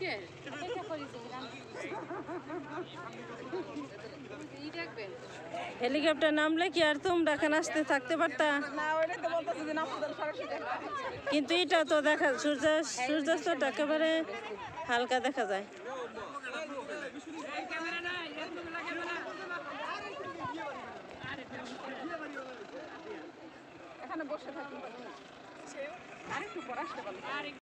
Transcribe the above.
Helicopter অপেক্ষা helicopter নামলে কি আর তোমরা এখানে আসতে থাকতে পারতা? না তো যে সরাসরি কিন্তু এটা তো দেখা সূর্য সূর্যাস্তটা একেবারে হালকা দেখা যায়। এখানে বসে থাকি। আরেকটু পর আসতে পারব।